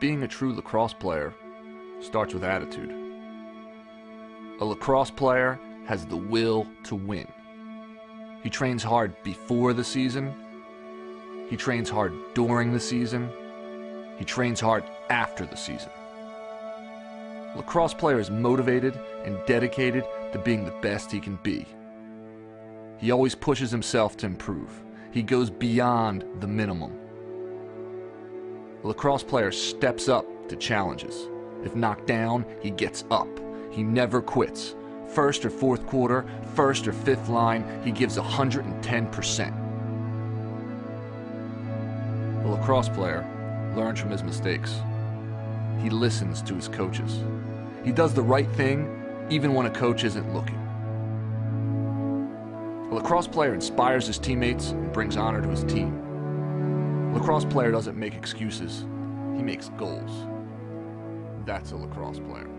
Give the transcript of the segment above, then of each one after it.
being a true lacrosse player starts with attitude. A lacrosse player has the will to win. He trains hard before the season. He trains hard during the season. He trains hard after the season. Lacrosse player is motivated and dedicated to being the best he can be. He always pushes himself to improve. He goes beyond the minimum. A lacrosse player steps up to challenges. If knocked down, he gets up. He never quits. First or fourth quarter, first or fifth line, he gives 110%. A lacrosse player learns from his mistakes. He listens to his coaches. He does the right thing even when a coach isn't looking. A lacrosse player inspires his teammates and brings honor to his team. Lacrosse player doesn't make excuses, he makes goals. That's a lacrosse player.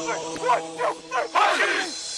Hungry! What? You're hungry!